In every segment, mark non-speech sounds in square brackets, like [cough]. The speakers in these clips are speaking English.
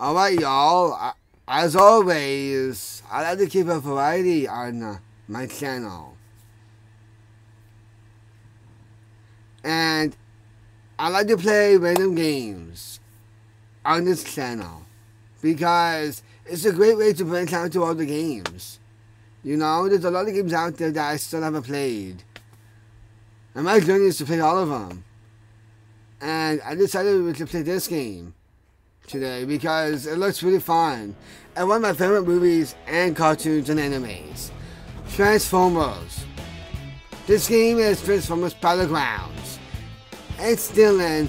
Alright, y'all. As always, I like to keep a variety on uh, my channel. And I like to play random games on this channel because it's a great way to branch out to other games. You know, there's a lot of games out there that I still haven't played. And my journey is to play all of them. And I decided to play this game today because it looks really fun. And one of my favorite movies and cartoons and animes. Transformers. This game is Transformers Battlegrounds. It's Dylan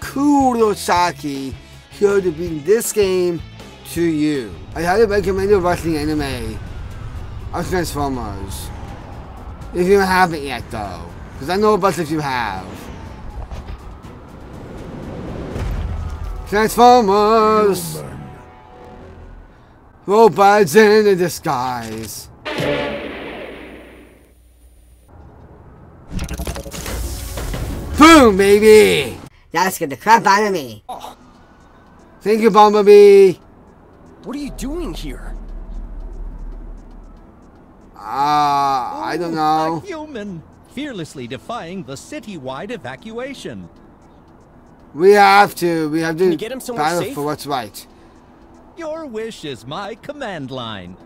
Kurosaki here to bring this game to you. I highly recommend the anime of Transformers. If you haven't yet though. Because I know a bunch of you have. Transformers! Human. Robots in a disguise. Boom, baby! That scared the crap out of me. Thank you, Bumblebee. What are you doing here? Ah, I don't know. A human, fearlessly defying the citywide evacuation. We have to. We have to Can get him somewhere battle safe? for what's right. Your wish is my command line.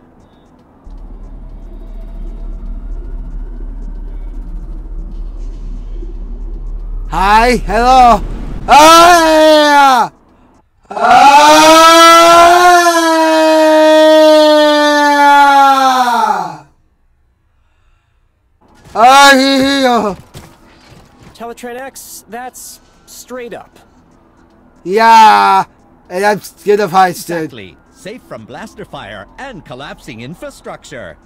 Hi, hello. Ah! Ah! Ah, yeah. Teletraan X, that's straight up. Yeah, and I'm scared of heights, dude. Exactly. Safe from blaster fire and collapsing infrastructure.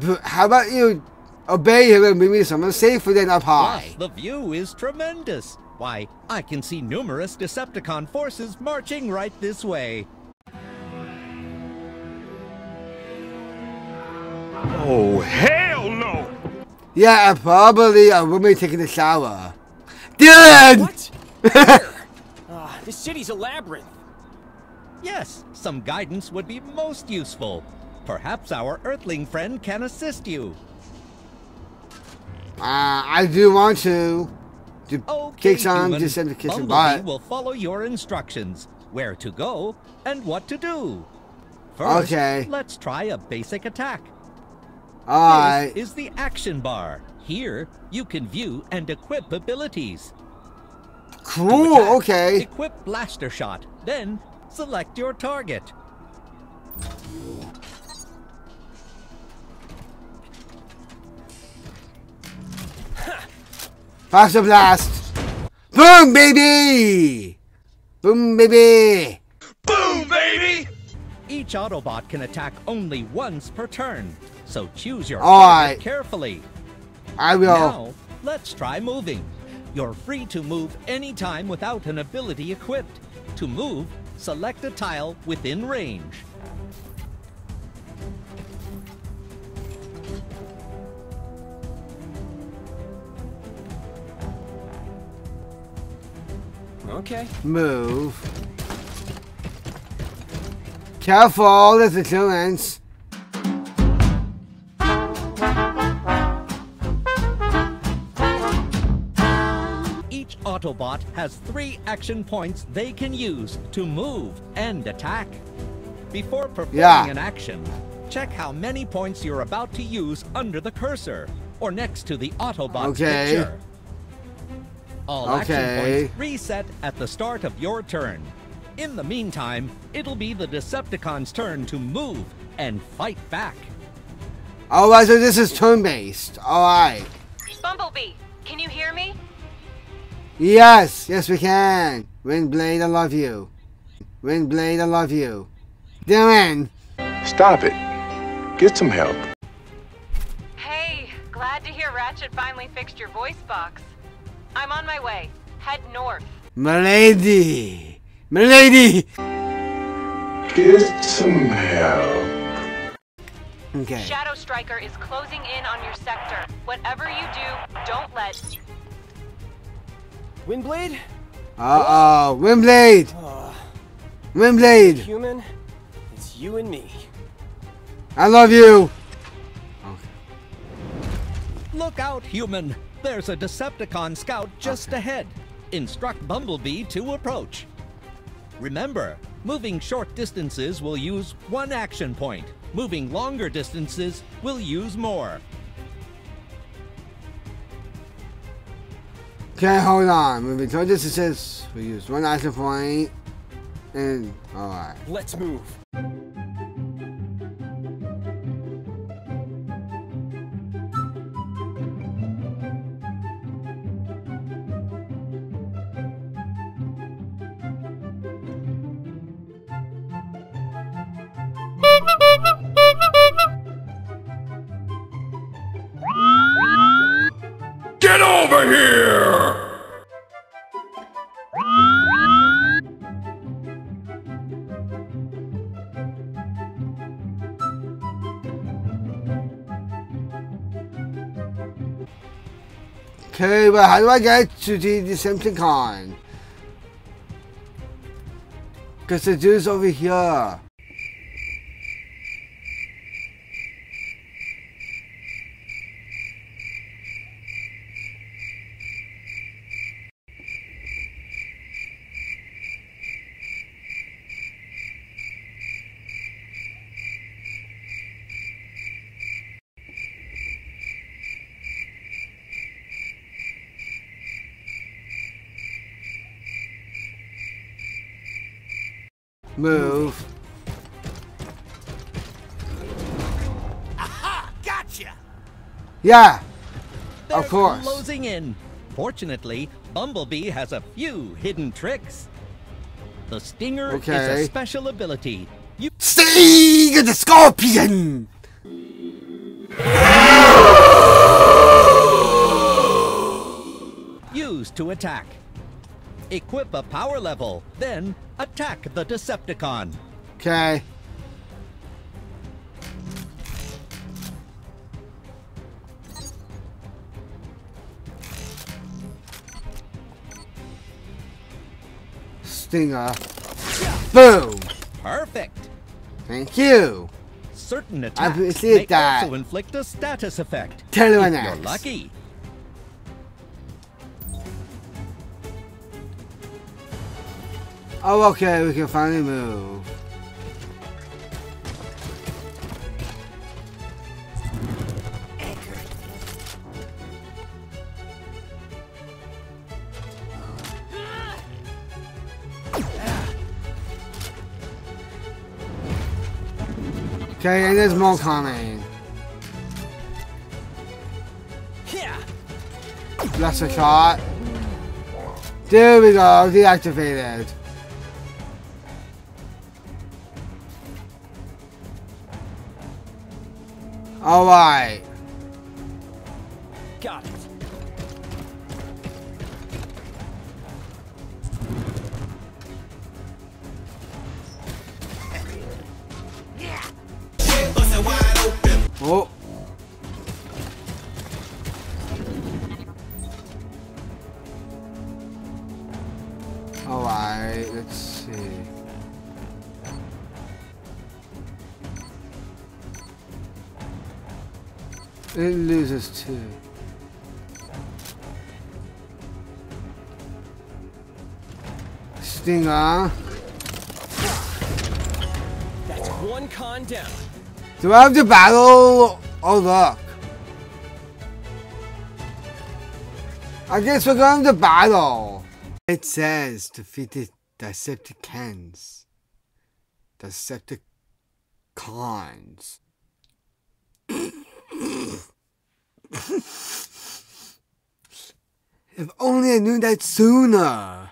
B- How about you obey him and bring me somewhere safer than up high? Plus, the view is tremendous. Why, I can see numerous Decepticon forces marching right this way. Oh, hell no! Yeah, probably a woman taking a shower. Dylan! What? Where? [laughs] Ah, this city's a labyrinth. Yes, some guidance would be most useful. Perhaps our Earthling friend can assist you. Uh, I do want to. To Okay, kick some, human. just send the kiss and Bumblebee will follow your instructions, where to go and what to do. First, Okay. let's try a basic attack. Alright. This is the action bar. Here, you can view and equip abilities. Cool, attack, okay. Equip blaster shot, then select your target. Faster blast. Boom, baby! Boom, baby! Boom, baby! Each Autobot can attack only once per turn, so choose your Alright. target carefully. I will. Now, let's try moving. You're free to move anytime without an ability equipped. To move, select a tile within range. Okay. Move. Careful, there's a clearance. Autobot has three action points they can use to move and attack. Before performing Yeah. an action, check how many points you're about to use under the cursor or next to the Autobot's Okay. picture. All Okay. action points reset at the start of your turn. In the meantime, it'll be the Decepticon's turn to move and fight back. Alright, so this is turn-based. Alright. Bumblebee, can you hear me? Yes, yes we can. Windblade, I love you. Windblade, I love you. Dylan! Stop it. Get some help. Hey, glad to hear Ratchet finally fixed your voice box. I'm on my way. Head north. Milady! Milady! Get some help. Okay. Shadow Striker is closing in on your sector. Whatever you do, don't let. Windblade? Uh-oh. Windblade! Uh, Windblade, Human, it's you and me. I love you. Look out, human! There's a Decepticon scout just ahead. Instruct Bumblebee to approach. Remember, moving short distances will use one action point. Moving longer distances will use more. Okay, hold on. Moving toward distances, we use one action point. And, alright. Let's move. Get over here! Okay, but how do I get to the Decepticon? Because the dude's over here. Move. Aha! Gotcha! Yeah, They're of course. closing in. Fortunately, Bumblebee has a few hidden tricks. The Stinger is a special ability. You Sting the Scorpion! use to attack. Equip a power level, then attack the Decepticon. Okay. Stinger. Boom! Perfect. Thank you. Certain attacks may that. also inflict a status effect. Tell if you're lucky. Oh, okay, we can finally move. Okay, and there's more coming. That's a shot. There we go, deactivated. Alright. Got Stinger. That's one con down. Do I have to battle? Oh, look. I guess we're going to battle. It says defeated Decepticons. Decepticons. [coughs] if only I knew that sooner.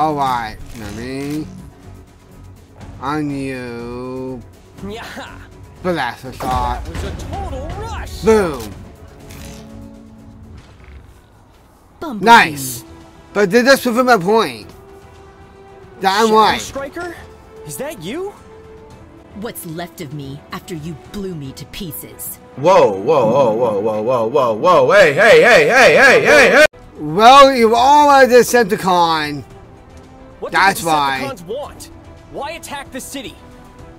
Alright, Nami. On you. Yeah! Blaster shot. That was a total Boom. Bumblebee. Nice. But did this prove my point? That I'm Shadow right. Striker? Is that you? What's left of me after you blew me to pieces? Whoa, whoa, whoa, whoa, whoa, whoa, whoa, whoa, hey, hey, hey, hey, hey, hey, hey! Well, you all are Decepticon. What That's do the why. Decepticons want? Why attack the city?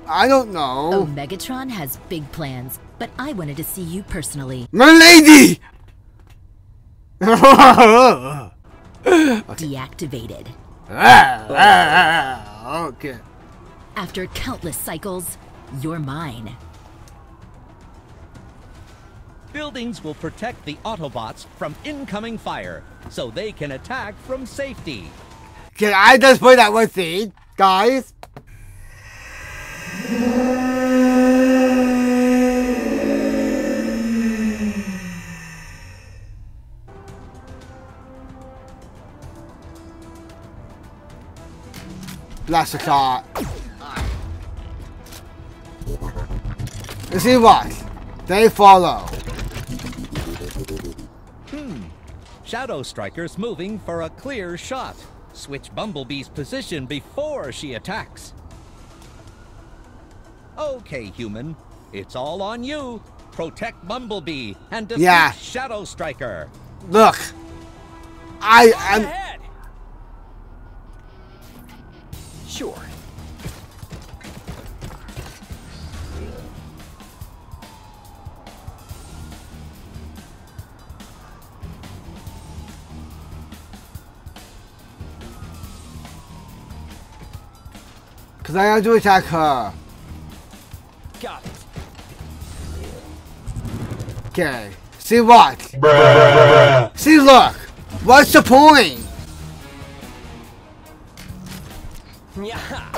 I don't Oh, know. Megatron has big plans, but I wanted to see you personally. My lady! [laughs] Deactivated. Ah, ah, okay. After countless cycles, you're mine. Buildings will protect the Autobots from incoming fire, so they can attack from safety. Can I just play that one thing, guys? Blaster shot. You see what? They follow. Hmm. Shadow Striker's moving for a clear shot. Switch Bumblebee's position before she attacks. Okay, human. It's all on you. Protect Bumblebee and defeat Yeah. Shadow Striker. Look. I am. Because I have to attack her. Got it. Okay. See what? See, look. What's the point? Yeah.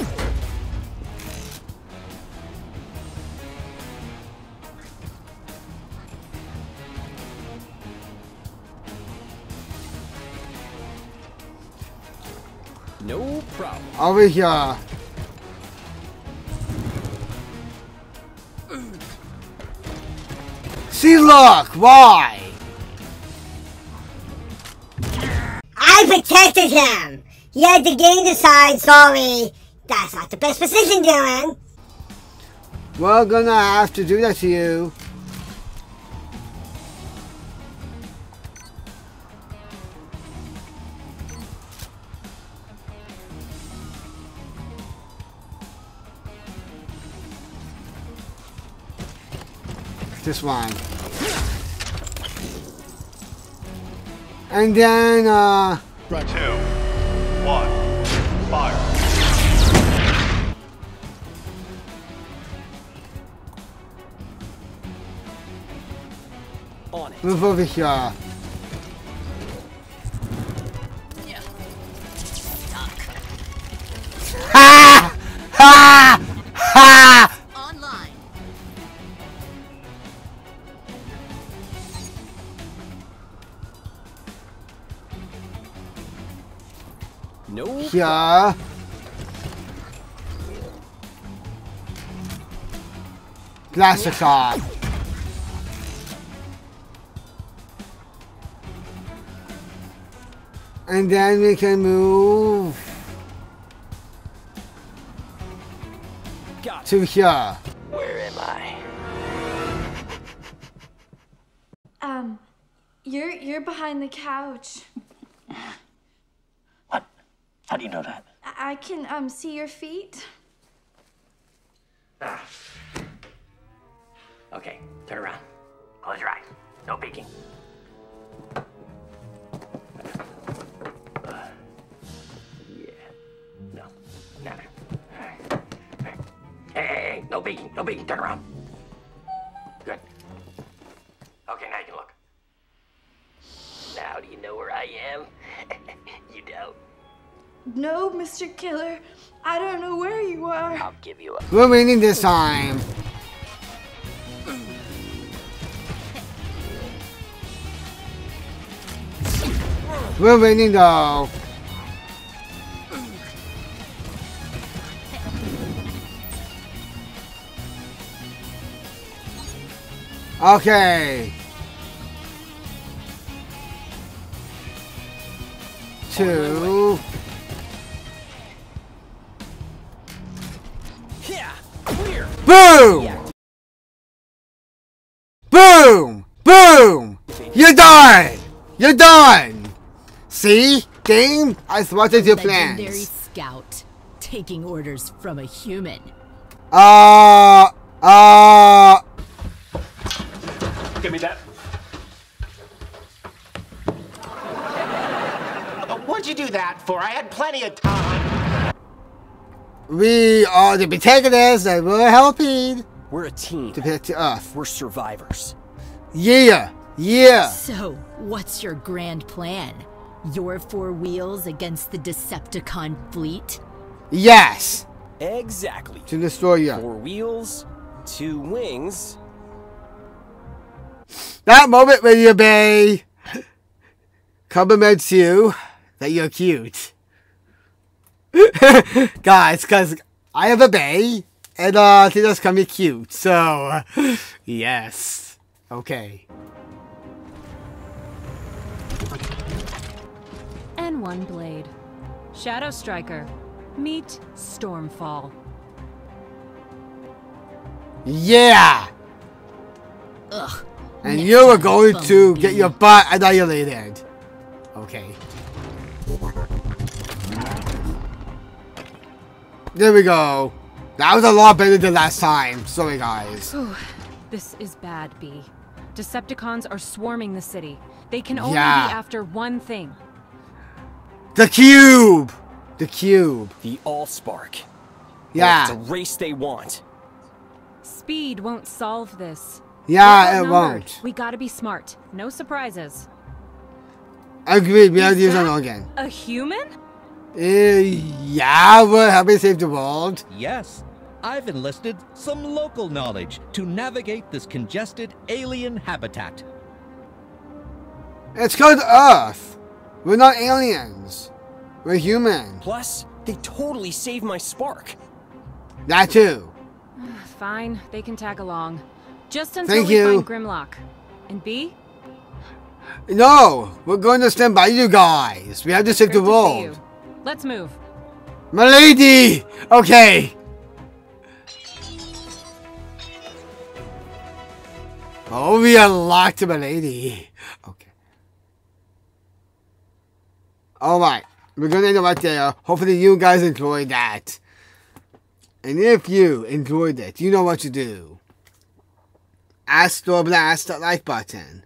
No problem. Over here. See, look. Why? I protected him! He had to gain the side, sorry. That's not the best position, Dylan. We're gonna have to do that to you. This one. And then, uh, Two, one, fire. On it. move over here. Ha! Ha! Ha! Here. Blaster shot. And then we can move got to here. Where am I? Um, you're you're behind the couch. How do you know that? I I can um see your feet. Ah. Okay, turn around. Close your eyes. No peeking. Uh, yeah. No. No. no. Hey, hey, hey, hey, no peeking. No peeking. Turn around. Mr. Killer, I don't know where you are. I'll give you a We're winning this time. We're winning though. Okay. Two. Clear. Boom! Boom! Boom! You're done! You're done! See? Game? I thwarted your plans. Legendary plans. scout, taking orders from a human. Uh, uh, Give me that. Uh, What'd you do that for? I had plenty of time. We are the protagonists and we're helping We're a team. to protect the Earth. We're survivors. Yeah! Yeah! So, what's your grand plan? Your four wheels against the Decepticon fleet? Yes! Exactly. To destroy you. Four wheels, two wings. That moment when your bay [laughs] compliments you that you're cute. [laughs] Guys, because I have a bay and uh, she just call me cute. So, [laughs] yes. Okay. And one blade. Shadow Striker. Meet Stormfall. Yeah! Ugh. And next you were going to get your butt annihilated. Okay. There we go. That was a lot better than last time. Sorry, guys. Whew. This is bad, B. Decepticons are swarming the city. They can only Yeah. be after one thing. The cube! The cube. The Allspark. Yeah. It's a race they want. Speed won't solve this. Yeah, it outnumbered. won't. We gotta be smart. No surprises. Agreed, we have to use Is on that again. A human? Uh, yeah, we're helping save the world. Yes, I've enlisted some local knowledge to navigate this congested alien habitat. It's called Earth. We're not aliens. We're human. Plus, they totally saved my spark. That too. [sighs] Fine, they can tag along. Just until Thank we you. find Grimlock. And B? No, we're going to stand by you guys. We have to save the Great to world. Let's move. My lady! Okay. Oh, we unlocked my lady. Okay. Alright. We're gonna end it right there. Hopefully you guys enjoyed that. And if you enjoyed it, you know what to do. Astro blast that like button.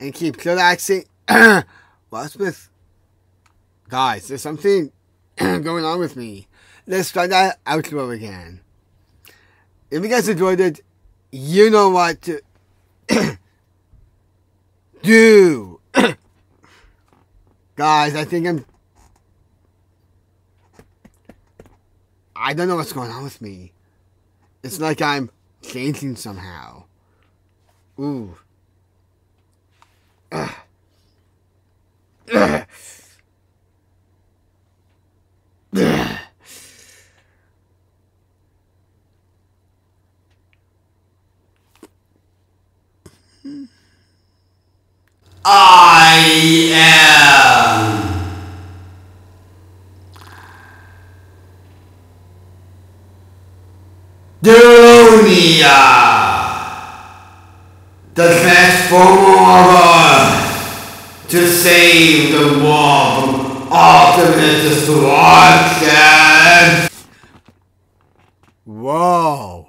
And keep relaxing. [clears throat] What's with... Guys, there's something [clears throat] going on with me. Let's try that outro again. If you guys enjoyed it, you know what to [clears throat] do. [clears throat] guys, I think I'm. I don't know what's going on with me. It's like I'm changing somehow. Ooh. Ugh. Ugh. I am Dunia, the transformer of Earth, to save the world ultimate destruction. Whoa.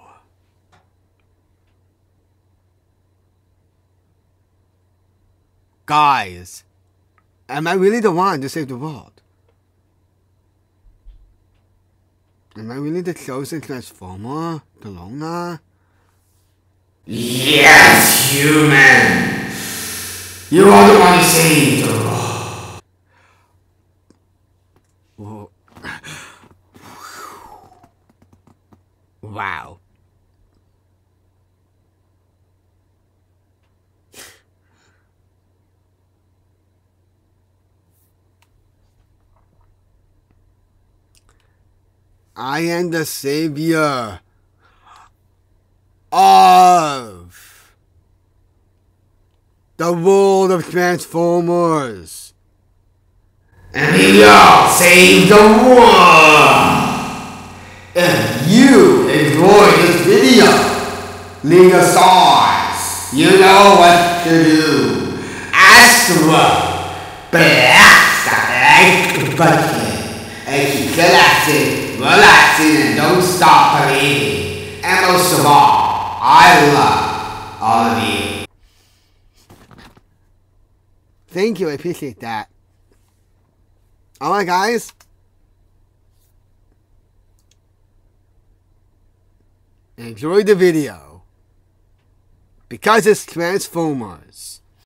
Guys, am I really the one to save the world? Am I really the chosen transformer, the Lona? Yes, human! You are the one who saved the world. Whoa. Wow. I am the savior of the world of Transformers. And we all uh, save the world. If you enjoyed this video, leave a stars. You know what to do. Astro, blast the like button and keep relaxing, relaxing, and don't stop believing. And most of all, I love all of you. Thank you, I appreciate that. Alright, guys. Enjoy the video. Because it's Transformers.